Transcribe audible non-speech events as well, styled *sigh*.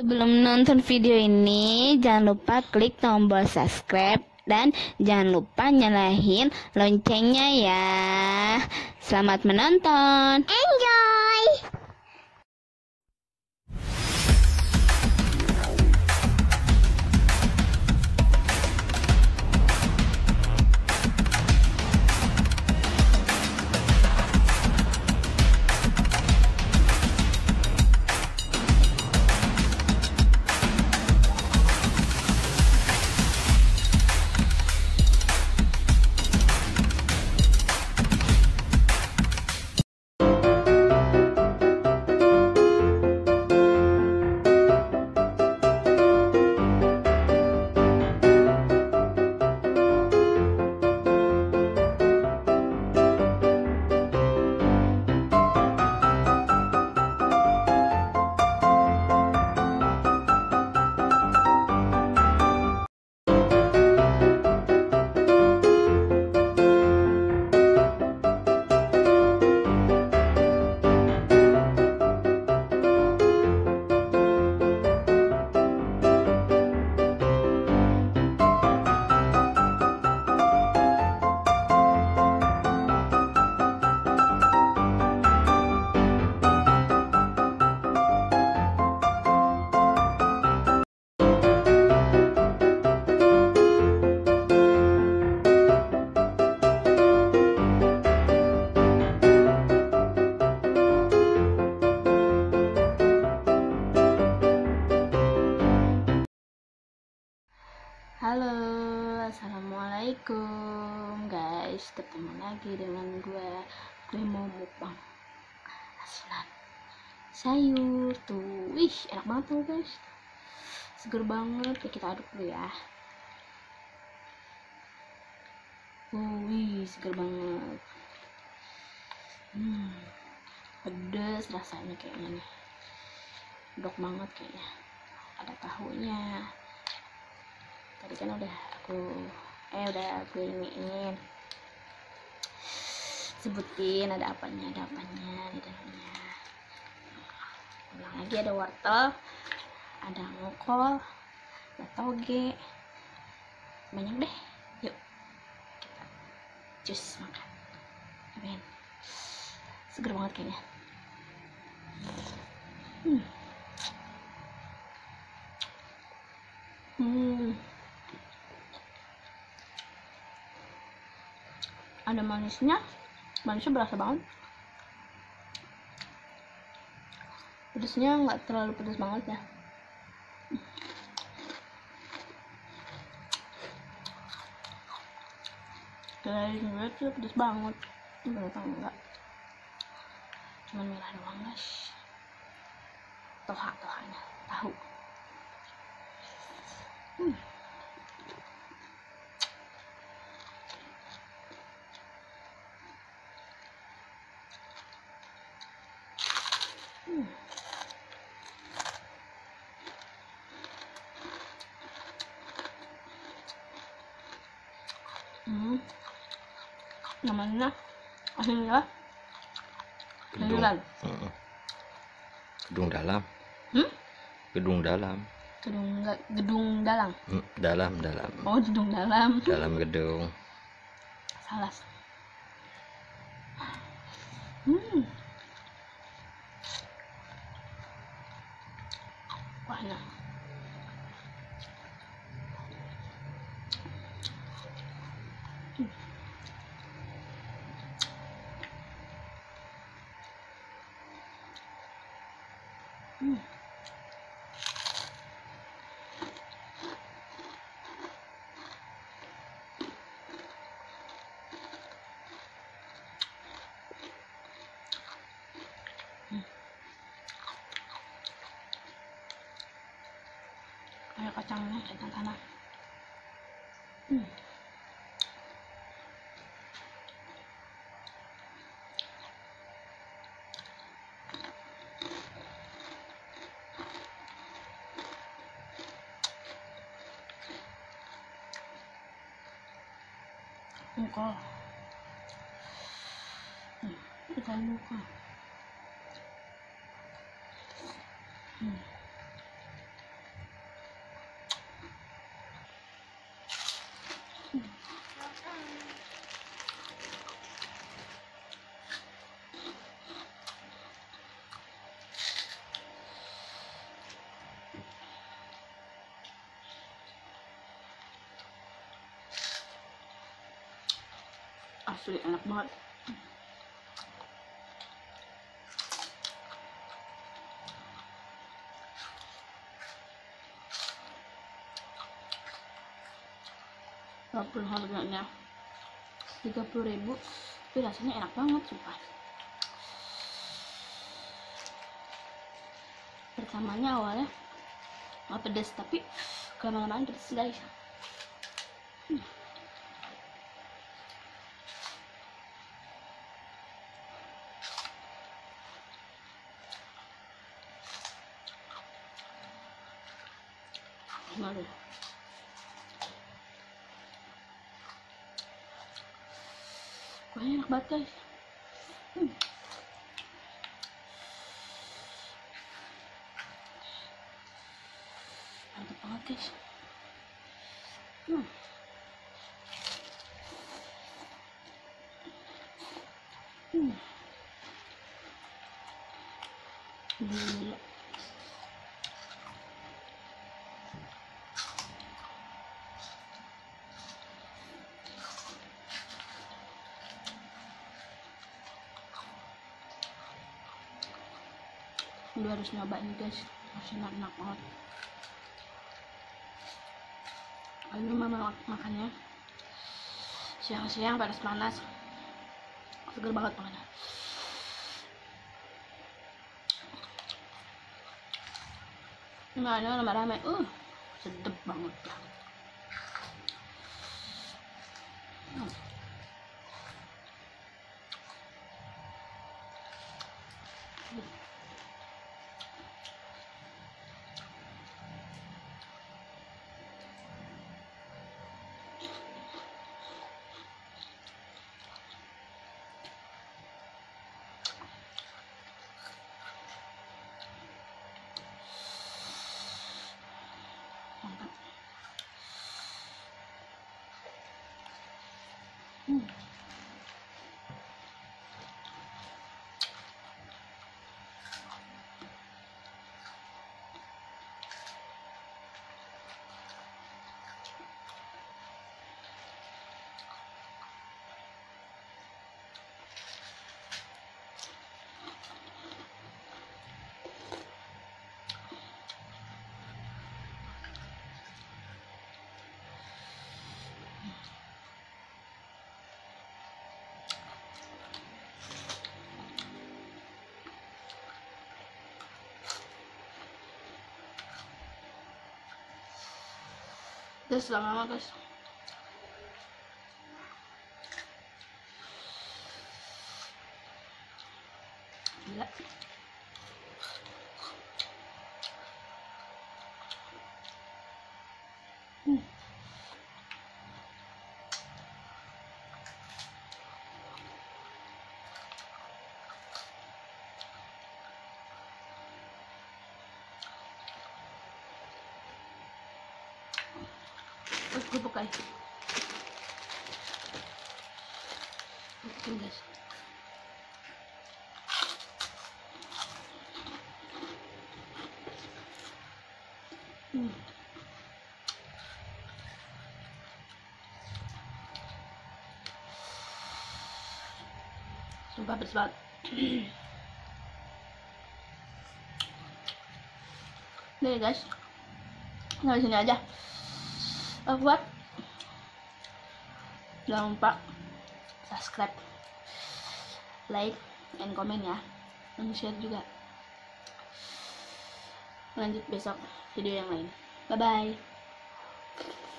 Sebelum nonton video ini, jangan lupa klik tombol subscribe dan jangan lupa nyalahin loncengnya ya. Selamat menonton. Enjoy! Halo, assalamualaikum guys. Ketemu lagi dengan gue. Mau mukbang asinan sayur tuh. Wih, enak banget tuh guys. Seger banget. Ya, kita aduk dulu ya. Oh, wih, seger banget. Hmm, pedes rasanya kayaknya nih. Dok banget kayaknya. Ada tahunya tadi kan udah aku eh udah aku iniin. Sebutin ada apanya ada apanya di dalamnya ulang lagi ada wortel ada ngokol ada toge. Banyak deh. Yuk. Kita jus makan. Amin. Seger banget kayaknya. Hmm. Ada manisnya. Manisnya berasa banget. Pedesnya nggak terlalu pedes banget ya. Dari gue tuh pedes banget. Ternyata enggak? Cuman merah doang guys. Toha tohanya tahu. Hmm. Namanya akhirnya gedung gedung dalam Hmm? gedung dalam gedung gedung dalam. Hmm, dalam dalam Oh, gedung dalam. dalam gedung Salah. Hmm. 嗯。嗯。还有个这样的，哎，咋？嗯。もうか。うん、か。うん。Asli enak banget. Walaupun harganya tiga puluh ribu tapi rasanya enak banget sumpah. Pertamanya awalnya nggak pedas tapi kelamaan pedas guys Aduh. Kuahnya enak banget guys. Hmm. Mantap banget guys. Hmm. Lu harus nyobain guys. Masih enak enak banget. Ayo mama mak- makannya? Siang-siang panas-panas seger banget ini makannya rame-rame. Uh sedep banget. Hmm. Terus lama-lama guys. Gila Ya. Guys. Hmm. Sumpah pedes banget. *clears throat* Nih guys. Sampai sini aja. Aku buat. Jangan lupa subscribe, like, and comment ya. Dan share juga. Lanjut besok video yang lain. Bye bye.